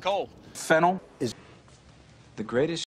Cole. Fennel is the greatest